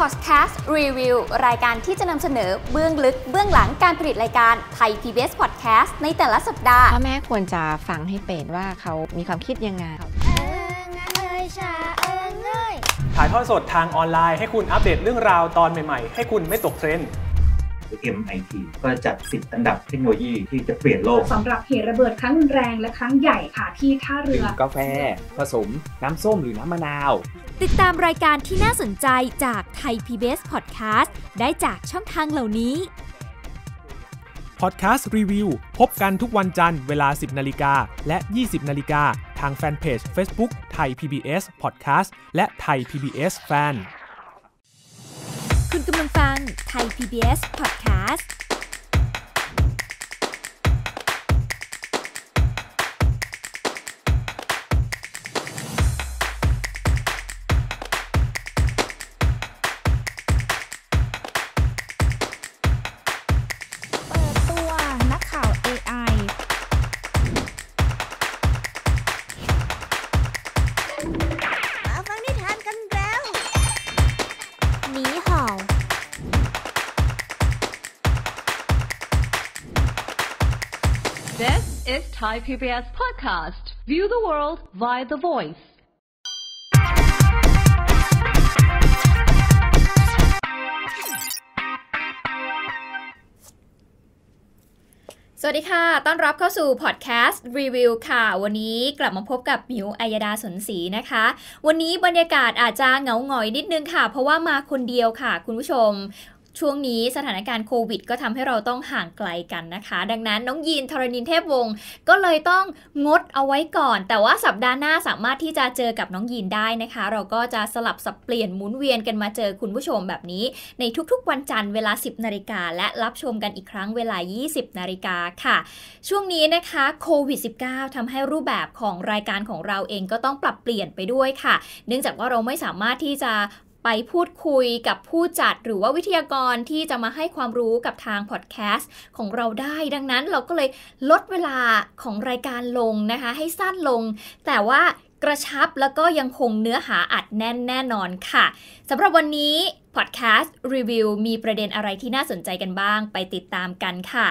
Podcast Review รายการที่จะนำเสนอเบื้องลึกเบื้องหลังการผลิตรายการไทย PBS Podcast ในแต่ละสัปดาห์พ่อแม่ควรจะฟังให้เป็นว่าเขามีความคิดยังไงเอิงเอ้ยชาเอิงเอ้ยถ่ายทอดสดทางออนไลน์ให้คุณอัปเดตเรื่องราวตอนใหม่ ๆ ให้คุณไม่ตกเทรนด์ MIT ก็จัด 10 อันดับเทคโนโลยีที่จะเปลี่ยนโลกสำหรับเหตุระเบิดครั้งรุนแรงและครั้งใหญ่ค่ะที่ท่าเรือ กาแฟ ผสม น้ำส้มหรือน้ำมะนาว ติดตามรายการที่น่าสนใจจากไทย PBS Podcast ได้จากช่องทางเหล่านี้พอดแคสต์รีวิวพบกันทุกวันจันทร์เวลา 10 นาฬิกาและ 20 นาฬิกาทางแฟนเพจ Facebook ไทย PBS Podcast และไทย PBS Fan คุณกำลังฟังไทย PBS Podcast Thai PBS Podcast. View the world via the voice. สวัสดีค่ะ ต้อนรับเข้าสู่พอดแคสต์รีวิวค่ะ วันนี้กลับมาพบกับมิวอัยดาสนศรีนะคะ วันนี้บรรยากาศอาจจะเหงาหงอยนิดนึงค่ะ เพราะว่ามาคนเดียวค่ะ คุณผู้ชม ช่วงนี้สถานการณ์โควิด ก็ทำให้เราต้องห่างไกลกันนะคะ ดังนั้นน้องยีนทรณินเทพวงศ์ก็เลยต้องงดเอาไว้ก่อน แต่ว่าสัปดาห์หน้าสามารถที่จะเจอกับน้องยีนได้นะคะ เราก็จะสลับสับเปลี่ยนหมุนเวียนกันมาเจอคุณผู้ชมแบบนี้ ในทุกๆ วันจันทร์เวลา 10นาฬิกาและรับชมกันอีกครั้งเวลา 20นาฬิกาค่ะ ช่วงนี้นะคะโควิด -19 ทำให้รูปแบบของรายการของเราเองก็ต้องปรับเปลี่ยนไปด้วยค่ะ เนื่องจากว่าเราไม่สามารถที่จะ ไปพูดคุยกับผู้จัดหรือว่าวิทยากรที่จะมาให้ความรู้กับทางพอดแคสต์ของเราได้ ดังนั้นเราก็เลยลดเวลาของรายการลงนะคะ ให้สั้นลง แต่ว่ากระชับแล้วก็ยังคงเนื้อหาอัดแน่นแน่นอนค่ะสำหรับวันนี้ Podcast Review มีประเด็นอะไรที่น่าสนใจกันบ้าง ไปติดตามกันค่ะ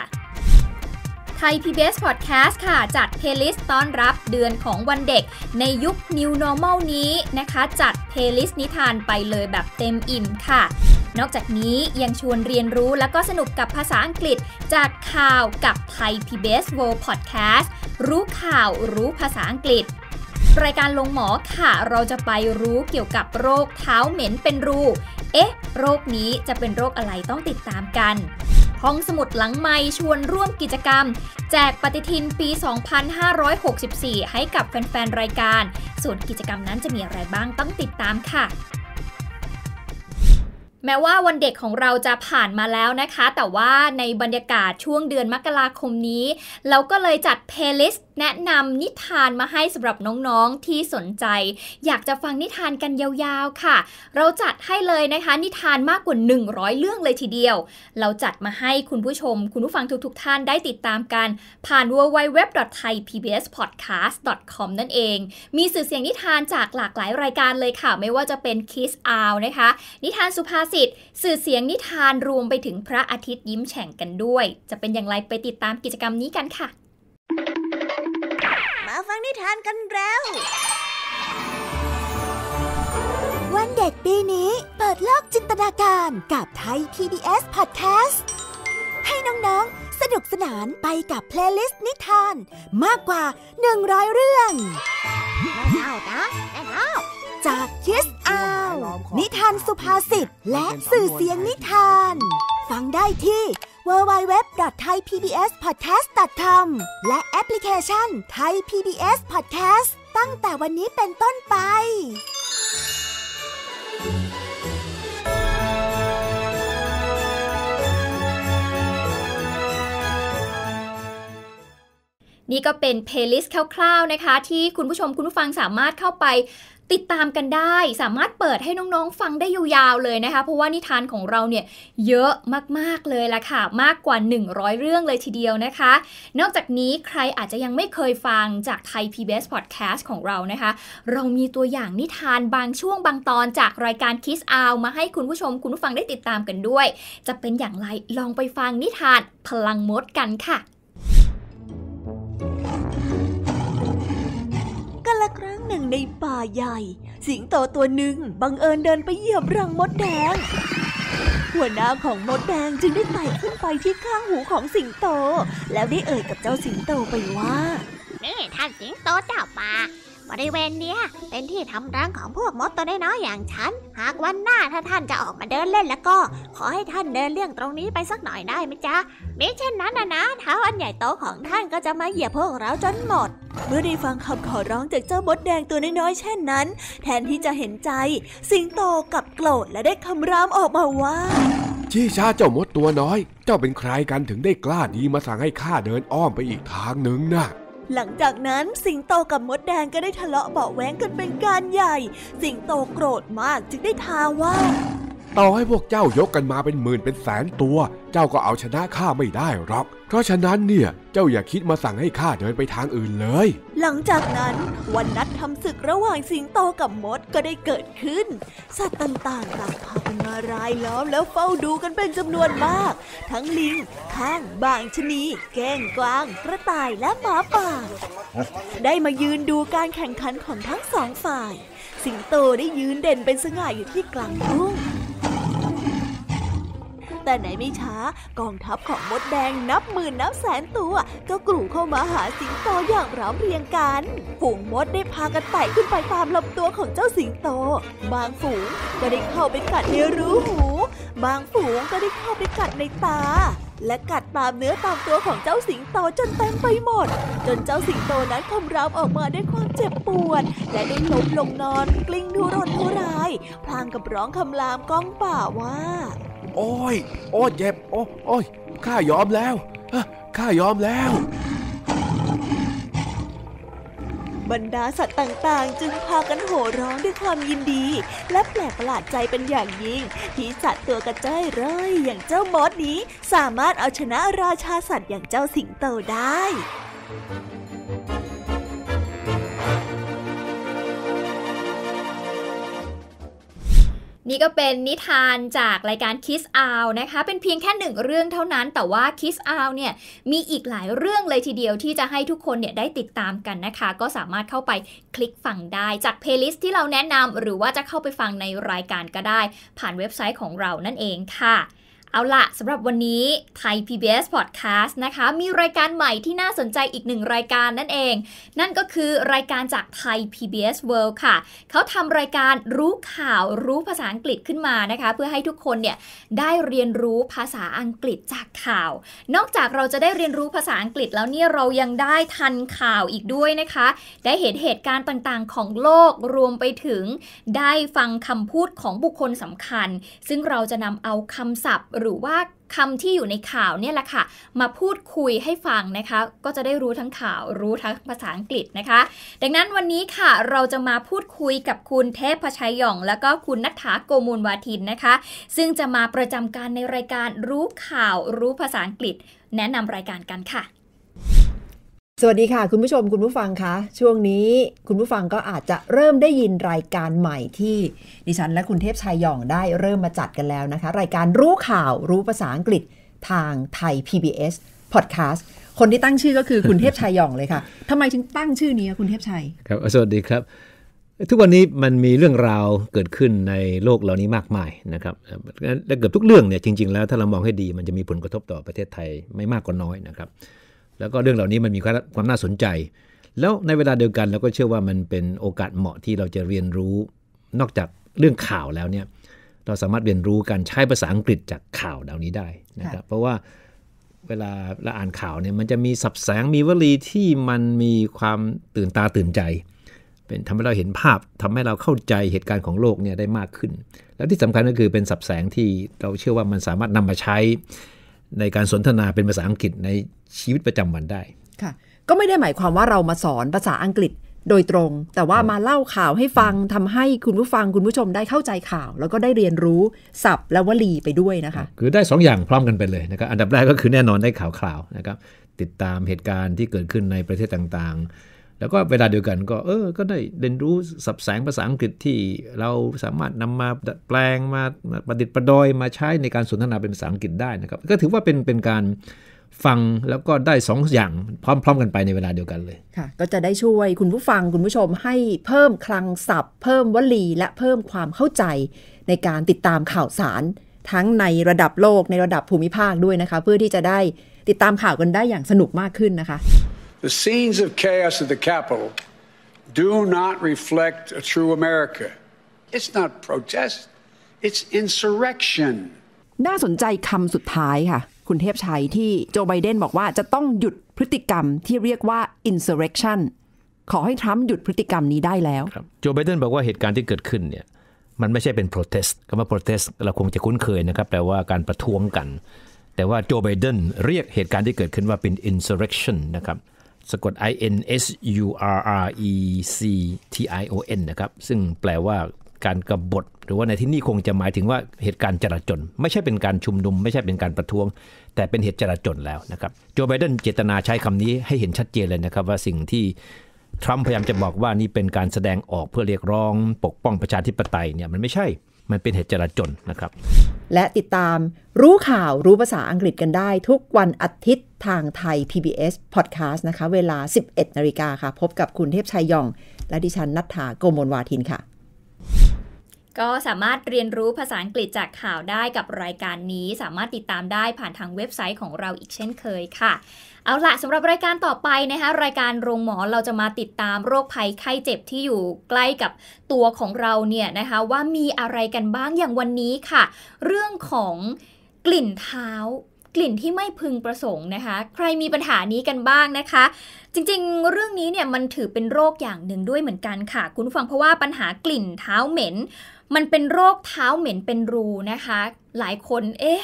ทย PBS Podcast ค่ะ จัดเพลย์ลิสต์ต้อนรับเดือนของวันเด็ก ในยุค New Normal นี้นะคะ จัดเพลย์ลิสต์นิทานไปเลยแบบเต็มอิ่มค่ะ นอกจากนี้ยังชวนเรียนรู้แล้วก็สนุกกับภาษาอังกฤษ จากข่าวกับไทย PBS World Podcast รู้ข่าวรู้ภาษาอังกฤษรายการลงหมอค่ะ เราจะไปรู้เกี่ยวกับโรคเท้าเหม็นเป็นรู เอ๊ะ โรคนี้จะเป็นโรคอะไรต้องติดตามกัน ห้องสมุดหลังไม้ชวนร่วมกิจกรรม แจกปฏิทินปี 2564 ให้กับแฟน ๆ รายการ ส่วนกิจกรรมนั้นจะมีอะไรบ้างต้องติดตามค่ะแม้ว่าวันเด็กของเราจะผ่านมาแล้วนะคะ แต่ว่าในบรรยากาศช่วงเดือนมกราคมนี้ เราก็เลยจัดเพลย์ลิสต์แนะนำนิทานมาให้สำหรับน้องๆที่สนใจ อยากจะฟังนิทานกันยาวๆค่ะ เราจัดให้เลยนะคะ นิทานมากกว่า 100 เรื่องเลยทีเดียว เราจัดมาให้คุณผู้ชม คุณผู้ฟังทุกๆ ท่านได้ติดตามกัน ผ่าน www.thaipbspodcast.com นั่นเอง มีสื่อเสียงนิทานจากหลากหลายรายการเลยค่ะ ไม่ว่าจะเป็น Kiss Out นะคะ นิทานสุภาษิตสื่อเสียงนิทานรวมไปถึงพระอาทิตย์ยิ้มแฉ่งกันด้วย จะเป็นอย่างไรไปติดตามกิจกรรมนี้กันค่ะ นิทานกันแล้ว วันเด็กปีนี้เปิดโลกจินตนาการกับไทย PBS Podcast ให้น้องๆ สนุกสนานไปกับเพลย์ลิสต์นิทานมากกว่า 100 เรื่องไม่เท่านะไม่เท่าจากคิสอาวนิทานสุภาษิตและสื่อเสียงนิทาน ฟังได้ที่ www.thaipbspodcast.com และแอปพลิเคชัน Thai PBS Podcast ตั้งแต่วันนี้เป็นต้นไปนนี่ก็เป็นเพลย์ลิสต์คร่าวๆนะคะ ที่คุณผู้ชมคุณผู้ฟังสามารถเข้าไปติดตามกันได้สามารถเปิดให้น้องๆฟังได้ยาวๆเลยนะคะ เพราะว่านิทานของเราเนี่ยเยอะมากๆเลยละค่ะ มากกว่า 100 เรื่องเลยทีเดียวนะคะ นอกจากนี้ใครอาจจะยังไม่เคยฟังจากไทย PBS Podcast ของเรานะคะ เรามีตัวอย่างนิทานบางช่วงบางตอนจากรายการ Kiss Out มาให้คุณผู้ชมคุณผู้ฟังได้ติดตามกันด้วย จะเป็นอย่างไรลองไปฟังนิทานพลังมดกันค่ะกันละครั้ง หนึ่งในป่าใหญ่ สิงโตตัวหนึ่งบังเอิญเดินไปเหยียบรังมดแดง หัวหน้าของมดแดงจึงได้ไต่ขึ้นไปที่ข้างหูของสิงโต แล้วได้เอ่ยกับเจ้าสิงโตไปว่า นี่ท่านสิงโตเจ้าป่า บริเวณเนี้ยเป็นที่ทำรังของพวกมดตัวน้อยๆอย่างฉัน หากวันหน้าถ้าท่านจะออกมาเดินเล่นแล้วก็ ขอให้ท่านเดินเลี่ยงตรงนี้ไปสักหน่อยได้ไหมจ๊ะมิเช่นนั้นนะนะเท้าอันใหญ่โตของท่านก็จะมาเหยียบพวกเราจนหมด เมื่อได้ฟังคำขอร้องจากเจ้ามดแดงตัวน้อยๆเช่นนั้น แทนที่จะเห็นใจ สิงโตกลับโกรธและได้คำรามออกมาว่าชี้ชาเจ้ามดตัวน้อย เจ้าเป็นใครกันถึงได้กล้าดีมาสั่งให้ข้าเดินอ้อมไปอีกทางหนึ่งน่ะ หลังจากนั้นสิงโตกับมดแดงก็ได้ทะเลาะเบาะแว้งกันเป็นการใหญ่ สิงโตโกรธมากจึงได้ท้าว่า ต่อให้พวกเจ้ายกกันมาเป็นหมื่นเป็นแสนตัว เจ้าก็เอาชนะข้าไม่ได้หรอก เพราะฉะนั้นเนี่ย เจ้าอย่าคิดมาสั่งให้ข้าเดินไปทางอื่นเลย หลังจากนั้นวันนัดทำศึกระหว่างสิงโตกับมดก็ได้เกิดขึ้น สัตว์ต่างๆต่างพากันมารายล้อมแล้วเฝ้าดูกันเป็นจำนวนมาก ทั้งลิง ข้าง บางชนี แก้งกวาง กระต่ายและหมาป่า ได้มายืนดูการแข่งขันของทั้งสองฝ่าย สิงโตได้ยืนเด่นเป็นสง่าอยู่ที่กลางทุ่ง แต่ไหนไม่ช้ากองทัพของมดแดงนับหมื่นนับแสนตัว ก็กลุ่เข้ามาหาสิงโตอย่างพร้อมเพรียงกันฝูงมดได้พากันไต่ขึ้นไปตามลำตัวของเจ้าสิงโต บางฝูงก็ได้เข้าไปกัดในรูหู บางฝูงก็ได้เข้าไปกัดในตาและกัดตามเนื้อตามตัวของเจ้าสิงโตจนเต็มไปหมด จนเจ้าสิงโตนั้นคำรามออกมาด้วยความเจ็บปวด และได้ล้มลงนอนกลิ้งทุรนทุราย พลางกับร้องคำรามก้องป่าว่า โอ้ย โอ้เจ็บ โอ้โอ้ยข้ายอมแล้วข้ายอมแล้ว บรรดาสัตว์ต่างๆ จึงพากันโห่ร้องด้วยความยินดี และแปลกประหลาดใจเป็นอย่างยิ่ง ที่สัตว์ตัวกระจ้อยร่อยอย่างเจ้ามดนี้ สามารถเอาชนะราชาสัตว์อย่างเจ้าสิงโตได้ นี่ก็เป็นนิทานจากรายการ Kiss Out นะคะ เป็นเพียงแค่หนึ่งเรื่องเท่านั้น แต่ว่า Kiss Out เนี่ยมีอีกหลายเรื่องเลยทีเดียวที่จะให้ทุกคนเนี่ยได้ติดตามกันนะคะ ก็สามารถเข้าไปคลิกฟังได้จากเพลย์ลิสต์ที่เราแนะนำหรือว่าจะเข้าไปฟังในรายการก็ได้ ผ่านเว็บไซต์ของเรานั่นเองค่ะ เอาละสำหรับวันนี้ไทย PBS Podcast นะคะ มีรายการใหม่ที่น่าสนใจอีกหนึ่งรายการนั่นเอง นั่นก็คือรายการจากไทย PBS World ค่ะ เขาทำรายการรู้ข่าวรู้ภาษาอังกฤษขึ้นมานะคะ เพื่อให้ทุกคนเนี่ยได้เรียนรู้ภาษาอังกฤษจากข่าว นอกจากเราจะได้เรียนรู้ภาษาอังกฤษแล้วเนี่ยเรายังได้ทันข่าวอีกด้วยนะคะ ได้เห็นเหตุการณ์ต่างๆ ของโลกรวมไปถึง ได้ฟังคำพูดของบุคคลสำคัญ ซึ่งเราจะนำเอาคำศัพท์หรือว่าคำที่อยู่ในข่าวเนี่ยแหละค่ะ มาพูดคุยให้ฟังนะคะ ก็จะได้รู้ทั้งข่าวรู้ทั้งภาษาอังกฤษนะคะ ดังนั้นวันนี้ค่ะเราจะมาพูดคุยกับคุณเทพชัยหย่อง แล้วก็คุณนัทถาโกมูลวาทินนะคะ ซึ่งจะมาประจำการในรายการรู้ข่าวรู้ภาษาอังกฤษ แนะนำรายการกันค่ะ สวัสดีค่ะ คุณผู้ชมคุณผู้ฟังคะช่วงนี้คุณผู้ฟังก็อาจจะเริ่มได้ยินรายการใหม่ที่ดิฉันและคุณเทพชัยหย่องได้เริ่มมาจัดกันแล้วนะคะ รายการรู้ข่าวรู้ภาษาอังกฤษทางไทย PBS Podcast คนที่ตั้งชื่อก็คือคุณเทพชัยหย่องเลยค่ะทำไมถึงตั้งชื่อนี้คุณเทพชัยครับสวัสดีครับ ทุกวันนี้มันมีเรื่องราวเกิดขึ้นในโลกเหล่านี้มากมายนะครับและเกือบทุกเรื่องเนี่ยจริง ๆ แล้วถ้าเรามองให้ดีมันจะมีผลกระทบต่อประเทศไทยไม่มากก็น้อยนะครับ แล้วก็เรื่องเหล่านี้มันมีความน่าสนใจ แล้วในเวลาเดียวกันเราก็เชื่อว่ามันเป็นโอกาสเหมาะที่เราจะเรียนรู้ นอกจากเรื่องข่าวแล้วเนี่ยเราสามารถเรียนรู้การใช้ภาษาอังกฤษจากข่าวเหล่านี้ได้นะครับเพราะว่าเวลาเราอ่านข่าวเนี่ยมันจะมีสับแสงมีวลีที่มันมีความตื่นตาตื่นใจ เป็นทำให้เราเห็นภาพทำให้เราเข้าใจเหตุการณ์ของโลกเนี่ยได้มากขึ้น แล้วที่สำคัญก็คือเป็นสับแสงที่เราเชื่อว่ามันสามารถนำมาใช้ ในการสนทนาเป็นภาษาอังกฤษในชีวิตประจำวันได้ค่ะ ก็ไม่ได้หมายความว่าเรามาสอนภาษาอังกฤษโดยตรง แต่ว่ามาเล่าข่าวให้ฟังทำให้คุณผู้ฟังคุณผู้ชมได้เข้าใจข่าว แล้วก็ได้เรียนรู้ศัพท์และวลีไปด้วยนะคะ คือได้2อย่างพร้อมกันไปเลยนะครับอันดับแรกก็คือแน่นอนได้ข่าวคราวนะครับติดตามเหตุการณ์ที่เกิดขึ้นในประเทศต่างๆ แล้วก็เวลาเดียวกันก็เออ ก็ได้เรียนรู้สับแสงภาษาอังกฤษที่เราสามารถนำมาดัดแปลงมามาประดิษฐ์ประดอยมาใช้ในการสนทนาเป็นภาษาอังกฤษได้นะครับ ก็ถือว่าเป็นเป็นการฟังแล้วก็ได้สองอย่างพร้อม ๆ กันไปในเวลาเดียวกันเลยค่ะ ก็จะได้ช่วยคุณผู้ฟังคุณผู้ชมให้เพิ่มคลังศัพท์ เพิ่มวลีและเพิ่มความเข้าใจในการติดตามข่าวสาร ทั้งในระดับโลกในระดับภูมิภาคด้วยนะคะ เพื่อที่จะได้ติดตามข่าวกันได้อย่างสนุกมากขึ้นนะคะ The scenes of chaos at the Capitol do not reflect a true America. It's not protest, it's insurrection. น่าสนใจคำสุดท้ายค่ะ คุณเทพชัยที่โจไบเดนบอกว่าจะต้องหยุดพฤติกรรมที่เรียกว่า insurrection ขอให้ทรัมป์หยุดพฤติกรรมนี้ได้แล้วโจไบเดนบอกว่าเหตุการณ์ที่เกิดขึ้นเนี่ยมันไม่ใช่เป็น protest คำว่า protest เราคงจะคุ้นเคยนะครับแปลว่าการประท้วงกัน แต่ว่าโจไบเดนเรียกเหตุการณ์ที่เกิดขึ้นว่าเป็น insurrection นะครับ สะกด I N S U R R E C T I O N นะครับ ซึ่งแปลว่าการกบฏ หรือว่าในที่นี้คงจะหมายถึงว่าเหตุการณ์จราจน ไม่ใช่เป็นการชุมนุม ไม่ใช่เป็นการประท้วง แต่เป็นเหตุจราจนแล้วนะครับโจไบเดนเจตนาใช้คำนี้ให้เห็นชัดเจนเลยนะครับว่าสิ่งที่ทรัมป์พยายามจะบอกว่านี่เป็นการแสดงออกเพื่อเรียกร้อง ปกป้องประชาธิปไตยเนี่ยมันไม่ใช่ มันเป็นเหตุจราจนนะครับ และติดตามรู้ข่าวรู้ภาษาอังกฤษกันได้ ทุกวันอาทิตย์ทางไทย PBS Podcast นะคะ เวลา 11นาฬิกาค่ะ พบกับคุณเทพชัยยอง และดิฉันนัทธาโกโมลวาทินค่ะ ก็สามารถเรียนรู้ภาษาอังกฤษจากข่าวได้กับรายการนี้ สามารถติดตามได้ผ่านทางเว็บไซต์ของเราอีกเช่นเคยค่ะ เอาละสำหรับรายการต่อไปนะคะรายการโรงหมอเราจะมาติดตามโรคภัยไข้เจ็บที่อยู่ใกล้กับตัวของเราเนี่ยนะคะว่ามีอะไรกันบ้างอย่างวันนี้ค่ะ เรื่องของกลิ่นเท้ากลิ่นที่ไม่พึงประสงค์นะคะ ใครมีปัญหานี้กันบ้างนะคะ จริงๆ เรื่องนี้เนี่ยมันถือเป็นโรคอย่างหนึ่งด้วยเหมือนกันค่ะ คุณผู้ฟังเพราะว่าปัญหากลิ่นเท้าเหม็น มันเป็นโรคเท้าเหม็นเป็นรูนะคะ หลายคนเอ๊ะ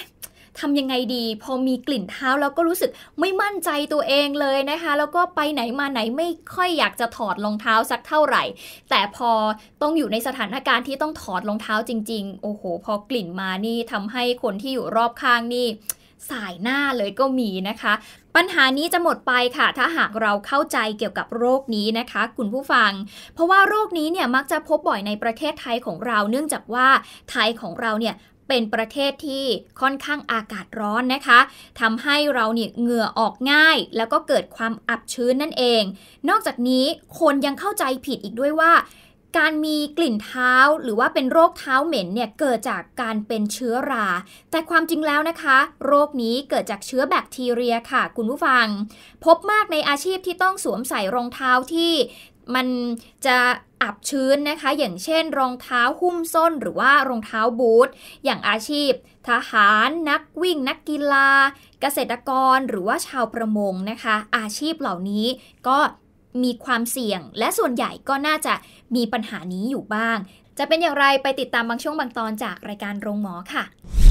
ทำยังไงดี พอมีกลิ่นเท้าแล้วก็รู้สึกไม่มั่นใจตัวเองเลยนะคะ แล้วก็ไปไหนมาไหนไม่ค่อยอยากจะถอดรองเท้าสักเท่าไหร่ แต่พอต้องอยู่ในสถานการณ์ที่ต้องถอดรองเท้าจริง ๆ โอ้โห พอกลิ่นมานี่ทำให้คนที่อยู่รอบข้างนี่ สายหน้าเลยก็มีนะคะ ปัญหานี้จะหมดไปค่ะ ถ้าหากเราเข้าใจเกี่ยวกับโรคนี้นะคะ คุณผู้ฟัง เพราะว่าโรคนี้เนี่ยมักจะพบบ่อยในประเทศไทยของเรา เนื่องจากว่าไทยของเราเนี่ยเป็นประเทศที่ค่อนข้างอากาศร้อนนะคะทำให้เราเนี่ยเหงื่อออกง่าย แล้วก็เกิดความอับชื้นนั่นเอง นอกจากนี้คนยังเข้าใจผิดอีกด้วยว่า การมีกลิ่นเท้าหรือว่าเป็นโรคเท้าเหม็นเนี่ยเกิดจากการเป็นเชื้อรา แต่ความจริงแล้วนะคะ โรคนี้เกิดจากเชื้อแบคทีเรียค่ะ คุณผู้ฟัง พบมากในอาชีพที่ต้องสวมใส่รองเท้าที่มันจะอับชื้นนะคะ อย่างเช่น รองเท้าหุ้มส้นหรือว่ารองเท้าบูทอย่างอาชีพ ทหาร นักวิ่ง นักกีฬา เกษตรกรหรือว่าชาวประมงนะคะ อาชีพเหล่านี้ก็ มีความเสี่ยง และส่วนใหญ่ก็น่าจะมีปัญหานี้อยู่บ้าง จะเป็นอย่างไรไปติดตามบางช่วงบางตอนจากรายการโรงหมอค่ะ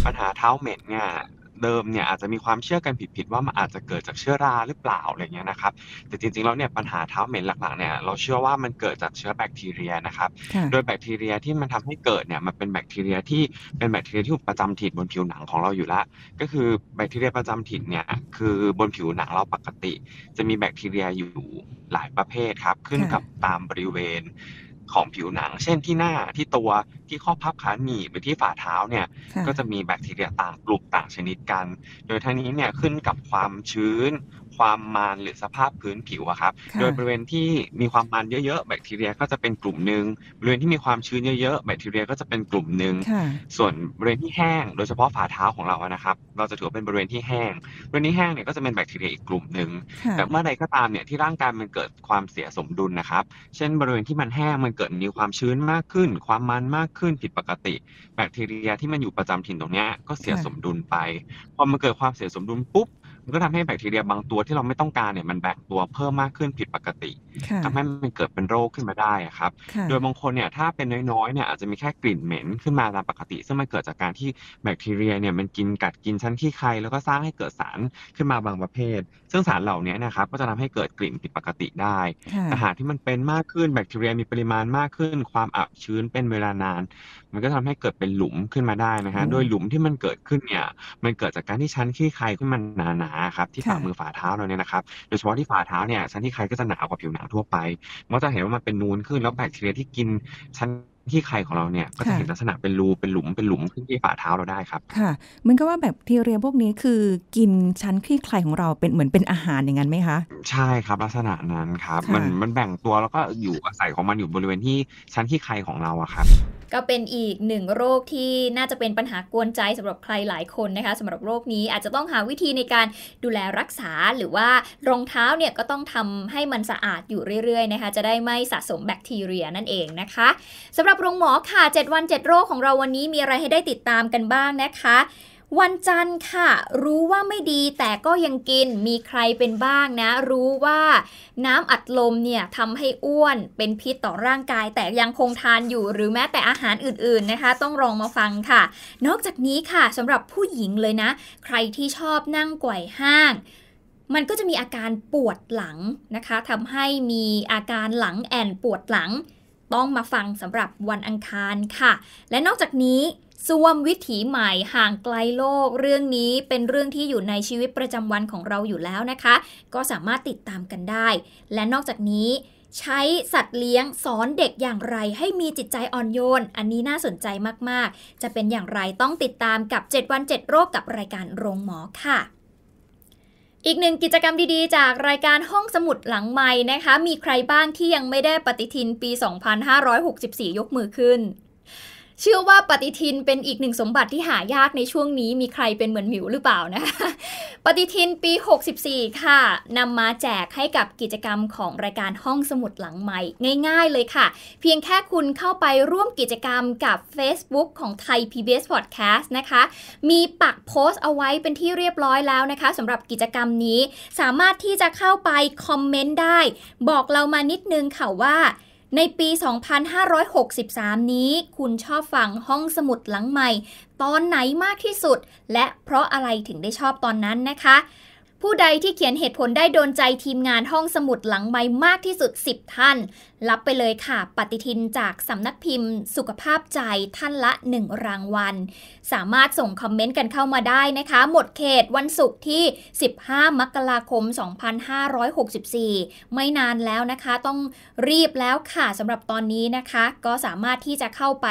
ปัญหาเท้าเหม็นเนี่ย เดิมเนี่ยอาจจะมีความเชื่อกันผิดๆว่ามันอาจจะเกิดจากเชื้อราหรือเปล่าอะไรเงี้ยนะครับ แต่จริงๆแล้วเนี่ยปัญหาเท้าเหม็นหลักๆเนี่ยเราเชื่อว่ามันเกิดจากเชื้อแบคทีเรียนะครับ โดยแบคทีเรียที่มันทำให้เกิดเนี่ยมันเป็นแบคทีเรียที่เป็นแบคทีเรียที่ประจำถิ่นบนผิวหนังของเราอยู่แล้วก็คือแบคทีเรียประจำถิ่นเนี่ยคือบนผิวหนังเราปกติ จะมีแบคทีเรียอยู่หลายประเภทครับขึ้นกับตามบริเวณ ของผิวหนัง เช่นที่หน้าที่ตัวที่ข้อพับขาหนีบหรือที่ฝ่าเท้าเนี่ยก็จะมีแบคทีเรียต่างกลุ่มต่างชนิดกัน โดยทั้งนี้เนี่ยขึ้นกับความชื้น ความมันหรือสภาพพื้นผิวอะครับ โดยบริเวณที่มีความมันเยอะๆ แบคทีเรียก็จะเป็นกลุ่มหนึ่งบริเวณที่มีความชื้นเยอะๆ แบคทีเรียก็จะเป็นกลุ่มหนึ่งส่วนบริเวณที่แห้ง โดยเฉพาะฝ่าเท้าของเราอะนะครับ เราจะถือว่าเป็นบริเวณที่แห้ง บริเวณที่แห้งเนี่ยก็จะเป็นแบคทีเรียอีกกลุ่มหนึ่งแต่เมื่อใดก็ตามเนี่ยที่ร่างกายมันเกิดความเสียสมดุลนะครับ เช่น บริเวณที่มันแห้งมันเกิดมีความชื้นมากขึ้น ความมันมากขึ้นผิดปกติ แบคทีเรียที่มันอยู่ประจำถิ่นตรงเนี้ยก็เสียสมดุลไป พอมันเกิดความเสียสมดุลปุ๊บ มันก็ทำให้แบคทีเรียบางตัวที่เราไม่ต้องการเนี่ยมันแบ่งตัวเพิ่มมากขึ้นผิดปกติค่ะทำให้มันเกิดเป็นโรคขึ้นมาได้อะครับค่ะโดยบางคนเนี่ยถ้าเป็นน้อยๆเนี่ยอาจจะมีแค่กลิ่นเหม็นขึ้นมาตามปกติ ซึ่งมันเกิดจากการที่แบคทีเรียเนี่ยมันกินกัดกินชั้นขี้ใครแล้วก็สร้างให้เกิดสารขึ้นมาบางประเภท ซึ่งสารเหล่านี้นะครับก็จะทำให้เกิดกลิ่นผิดปกติได้ค่ะแต่หากที่มันเป็นมากขึ้นแบคทีเรียมีปริมาณมากขึ้น ความอับชื้นเป็นเวลานาน มันก็ทำให้เกิดเป็นหลุมขึ้นมาได้นะฮะอืมโดยหลุมที่มันเกิดขึ้นเนี่ยมันเกิดจากการที่ชั้นขี้ใครขึ้นมันหนาๆครับที่ฝ่าค่ะมือฝ่าเท้าเราเนี่ยนะครับโดยเฉพาะที่ฝ่าเท้าเนี่ยชั้นขี้ใครก็จะหนากว่าผิวหนังทั่วไปมันก็จะเห็นว่ามันเป็นนูนขึ้นแล้วแบคทีเรียที่กินชั้น ขี้ใครของเราเนี่ยก็จะค่ะเห็นลักษณะเป็นรูเป็นหลุมเป็นหลุมขึ้นที่ฝ่าเท้าเราได้ครับ ค่ะเหมือนกับว่าแบคทีเรียพวกนี้คือกินชั้นคลี่คลายของเราเป็นเหมือนเป็นอาหารอย่างนั้นไหมคะ ใช่ครับลักษณะนั้นครับค่ะมันมันแบ่งตัวแล้วก็อยู่อาศัยของมันอยู่บริเวณที่ชั้นขี้ใครของเราอะครับก็เป็นอีกหนึ่งโรคที่น่าจะเป็นปัญหากวนใจสำหรับใครหลายคนนะคะสำหรับโรคนี้อาจจะต้องหาวิธีในการดูแลรักษาหรือว่ารองเท้าเนี่ยก็ต้องทำให้มันสะอาดอยู่เรื่อยๆนะคะ จะได้ไม่สะสมแบคทีเรียนั่นเองนะคะสำหรับโรงหมอค่ะ 7 วัน 7 โรคของเราวันนี้มีอะไรให้ได้ติดตามกันบ้างนะคะ วันจันทร์ค่ะ รู้ว่าไม่ดีแต่ก็ยังกินมีใครเป็นบ้างนะ รู้ว่าน้ำอัดลมเนี่ยทำให้อ้วนเป็นพิษต่อร่างกาย แต่ยังคงทานอยู่หรือแม้แต่อาหารอื่นๆนะคะ ต้องลองมาฟังค่ะ นอกจากนี้ค่ะสำหรับผู้หญิงเลยนะ ใครที่ชอบนั่งไกว่ห้างมันก็จะมีอาการปวดหลังนะคะทำให้มีอาการหลังแอนปวดหลัง ต้องมาฟังสำหรับวันอังคารค่ะ และนอกจากนี้ซ่วมวิถีใหม่ห่างไกลโลก เรื่องนี้เป็นเรื่องที่อยู่ในชีวิตประจำวันของเราอยู่แล้วนะคะ ก็สามารถติดตามกันได้ และนอกจากนี้ใช้สัตว์เลี้ยงสอนเด็กอย่างไรให้มีจิตใจอ่อนโยน อันนี้น่าสนใจมาก ๆ จะเป็นอย่างไรต้องติดตามกับ 7 วัน 7 โรคกับรายการโรงหมอค่ะ อีกหนึ่งกิจกรรมดีๆ จากรายการห้องสมุดหลังไม้นะคะ มีใครบ้างที่ยังไม่ได้ปฏิทินปี 2564 ยกมือขึ้น เชื่อว่าปฏิทินเป็นอีกหนึ่งสมบัติที่หายากในช่วงนี้มีใครเป็นเหมือนหมิวหรือเปล่านะคะปฏิทินปี 64 ค่ะนำมาแจกให้กับกิจกรรมของรายการห้องสมุดหลังใหม่ง่ายๆเลยค่ะ เพียงแค่คุณเข้าไปร่วมกิจกรรมกับ Facebook ของไทย PBS Podcast นะคะ มีปักโพสต์เอาไว้เป็นที่เรียบร้อยแล้วนะคะสำหรับกิจกรรมนี้ สามารถที่จะเข้าไปคอมเมนต์ได้ บอกเรามานิดนึงค่ะว่า ในปี 2563 นี้ คุณชอบฟังห้องสมุดหลังใหม่ ตอนไหนมากที่สุด และเพราะอะไรถึงได้ชอบตอนนั้นนะคะ ผู้ใดที่เขียนเหตุผลได้โดนใจทีมงานห้องสมุดหลังไม้มากที่สุด 10 ท่าน รับไปเลยค่ะ ปฏิทินจากสำนักพิมพ์ สุขภาพใจท่านละ 1 รางวัล สามารถส่งคอมเมนต์กันเข้ามาได้นะคะ หมดเขตวันศุกร์ที่ 15 มกราคม 2564 ไม่นานแล้วนะคะ ต้องรีบแล้วค่ะสำหรับตอนนี้นะคะ ก็สามารถที่จะเข้าไป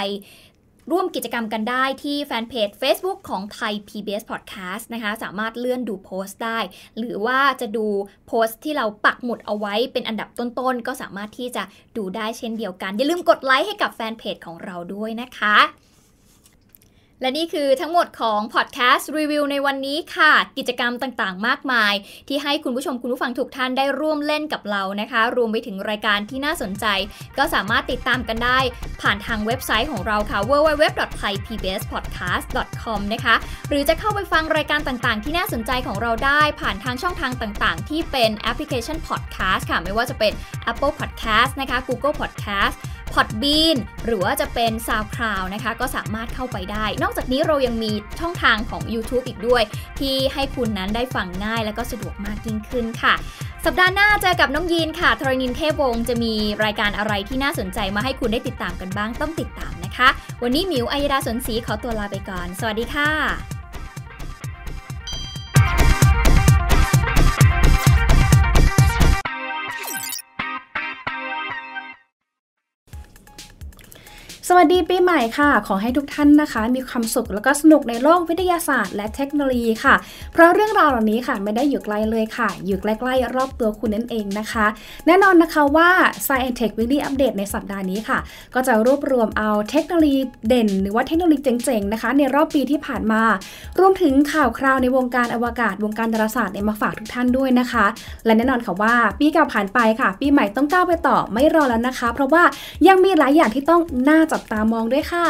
ร่วมกิจกรรมกันได้ที่แฟนเพจ Facebook ของไทย PBS Podcast นะคะ สามารถเลื่อนดูโพสต์ได้ หรือว่าจะดูโพสต์ที่เราปักหมุดเอาไว้เป็นอันดับต้นๆ ก็สามารถที่จะดูได้เช่นเดียวกัน อย่าลืมกดไลค์ให้กับแฟนเพจของเราด้วยนะคะ และนี่คือทั้งหมดของพอดแคสต์รีวิวในวันนี้ค่ะ กิจกรรมต่างๆ มากมาย ที่ให้คุณผู้ชมคุณผู้ฟังทุกท่านได้ร่วมเล่นกับเรานะคะ รวมไปถึงรายการที่น่าสนใจ ก็สามารถติดตามกันได้ ผ่านทางเว็บไซต์ของเราค่ะ www.thaipbspodcast.com นะคะ หรือจะเข้าไปฟังรายการต่างๆ ที่น่าสนใจของเราได้ ผ่านทางช่องทางต่างๆ ที่เป็นแอปพลิเคชัน Podcast ค่ะไม่ว่าจะเป็น Apple Podcast นะคะ Google Podcast Podbean หรือว่าจะเป็น SoundCloud นะคะ ก็สามารถเข้าไปได้ นอกจากนี้เรายังมีช่องทางของ YouTube อีกด้วย ที่ให้คุณนั้นได้ฟังง่ายและก็สะดวกมากยิ่งขึ้นค่ะ สัปดาห์หน้าเจอกับน้องยีนค่ะทรณินเทพวงศ์จะมีรายการอะไรที่น่าสนใจมาให้คุณได้ติดตามกันบ้างต้องติดตามนะคะ วันนี้มิวอัยดาสนศรีขอตัวลาไปก่อน สวัสดีค่ะ สวัสดีปีใหม่ค่ะ ขอให้ทุกท่านนะคะ มีความสุขแล้วก็สนุกในโลกวิทยาศาสตร์ และเทคโนโลยีค่ะ เพราะเรื่องราวเหล่านี้ค่ะไม่ได้อยู่ไกลเลยค่ะ อยู่ใกล้ๆรอบตัวคุณนั่นเองนะคะ แน่นอนนะคะว่า Science Tech Weekly Update ในสัปดาห์นี้ค่ะ ก็จะรวบรวมเอาเทคโนโลยีเด่น หรือว่าเทคโนโลยีเจ๋งๆนะคะ ในรอบปีที่ผ่านมา รวมถึงข่าวคราวในวงการอวกาศวงการดาราศาสตร์เนี่ยมาฝากทุกท่านด้วยนะคะ และแน่นอนค่ะว่าปีเก่าผ่านไปค่ะ ปีใหม่ต้องก้าวไปต่อไม่รอแล้วนะคะ เพราะว่ายังมีหลายอย่างที่ต้องน่าจับตามองด้วยค่ะ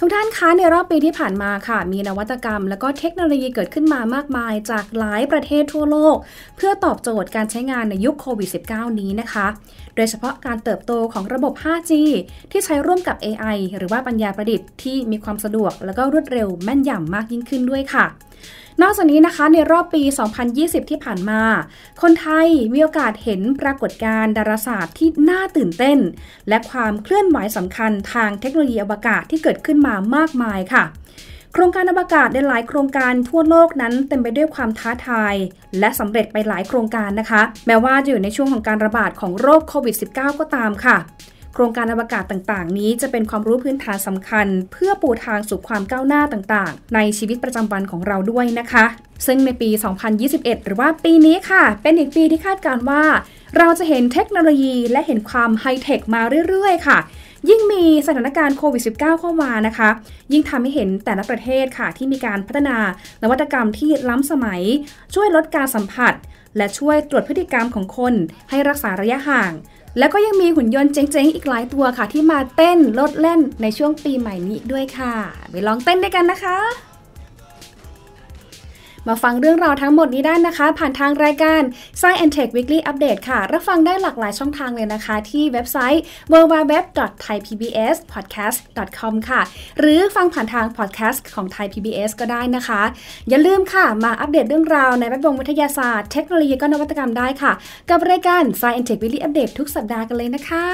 ทุกท่านคะในรอบปีที่ผ่านมาค่ะ มีนวัตกรรม และก็เทคโนโลยีเกิดขึ้นมามากมายจากหลายประเทศทั่วโลก เพื่อตอบโจทย์การใช้งานในยุคโควิด -19 นี้นะคะ โดยเฉพาะการเติบโตของระบบ 5G ที่ใช้ร่วมกับ AI หรือว่าปัญญาประดิษฐ์ที่มีความสะดวก และก็รวดเร็วแม่นยำมากยิ่งขึ้นด้วยค่ะนอกจากนี้นะคะในรอบปี 2020 ที่ผ่านมา คนไทยมีโอกาสเห็นปรากฏการณ์ดาราศาสตร์ที่น่าตื่นเต้น และความเคลื่อนไหวสำคัญทางเทคโนโลยีอวกาศที่เกิดขึ้นมามากมายค่ะ โครงการอวกาศในหลายโครงการทั่วโลกนั้นเต็มไปด้วยความท้าทาย และสำเร็จไปหลายโครงการนะคะ แม้ว่าจะอยู่ในช่วงของการระบาดของโรคโควิด -19 ก็ตามค่ะ โครงการอวกาศต่างๆ นี้จะเป็นความรู้พื้นฐานสำคัญ เพื่อปูทางสู่ความก้าวหน้าต่างๆ ในชีวิตประจำวันของเราด้วยนะคะ ซึ่งในปี 2021 หรือว่าปีนี้ค่ะ เป็นอีกปีที่คาดการณ์ว่า เราจะเห็นเทคโนโลยีและเห็นความไฮเทคมาเรื่อยๆ ค่ะ ยิ่งมีสถานการณ์โควิด -19 เข้ามานะคะ ยิ่งทำให้เห็นแต่ละประเทศค่ะ ที่มีการพัฒนานวัตกรรมที่ล้ำสมัย ช่วยลดการสัมผัส และช่วยตรวจพฤติกรรมของคน ให้รักษาระยะห่าง แล้วก็ยังมีหุ่นยนต์เจ๋งๆ อีกหลายตัวค่ะ ที่มาเต้นลดเล่นในช่วงปีใหม่นี้ด้วยค่ะ ไปลองเต้นด้วยกันนะคะ มาฟังเรื่องราวทั้งหมดนี้ได้นะคะ ผ่านทางรายการ Science and Tech Weekly Update ค่ะ รับฟังได้หลากหลายช่องทางเลยนะคะ ที่เว็บไซต์ www.thaipbspodcast.com ค่ะ หรือฟังผ่านทางพอดแคสต์ของ Thai PBS ก็ได้นะคะ อย่าลืมค่ะ มาอัปเดตเรื่องราวในแวดวงวิทยาศาสตร์ เทคโนโลยีและนวัตกรรมได้ค่ะ กับรายการ Science and Tech Weekly Update ทุกสัปดาห์กันเลยนะคะ